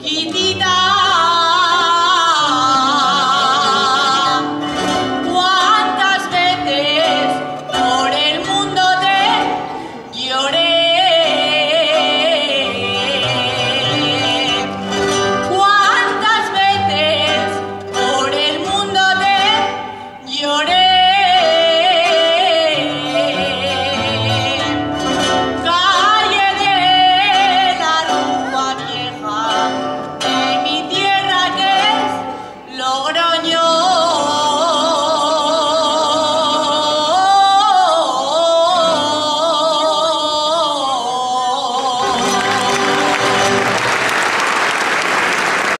की